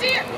here!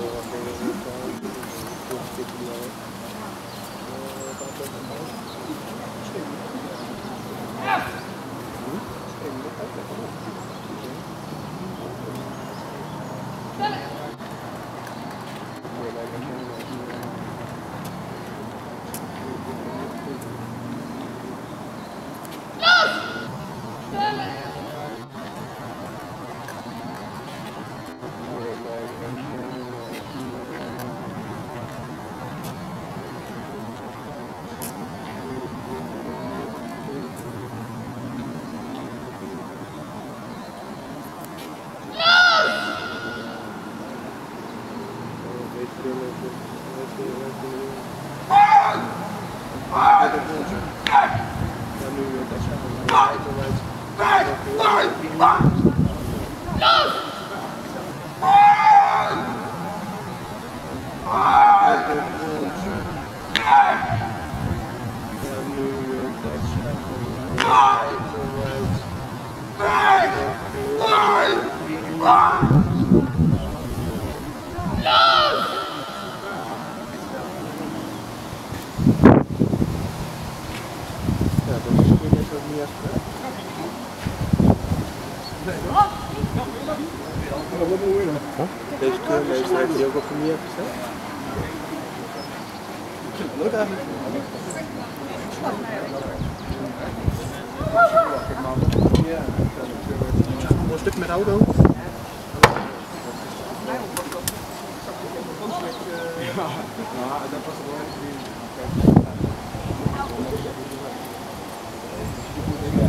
Yeah. Gracias. Deze keurmeester heeft hij ook al meer gezet? Nooit eigenlijk. Een stuk met auto. Ja, dat was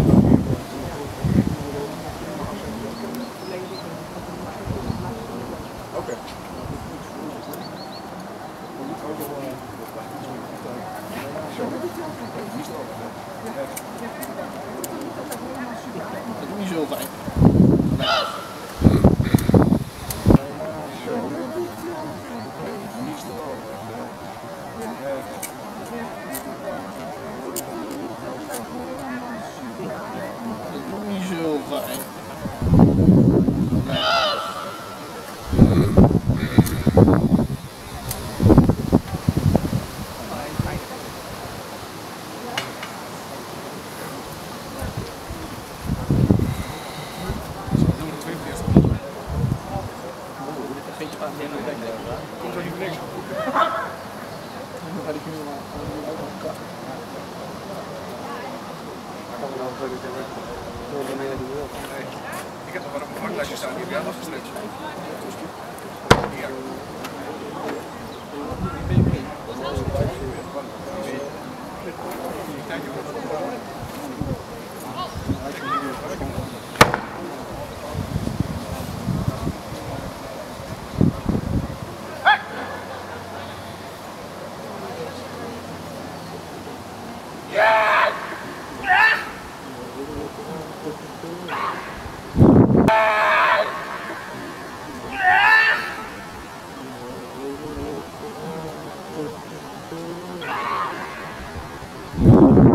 wel Dat is niet zo fijn. Dat is niet zo fijn. Ik heb nog wel op een vaklijstje staan, die heb jij afgestrekt. Ja. Ah!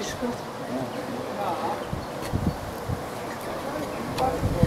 ああ。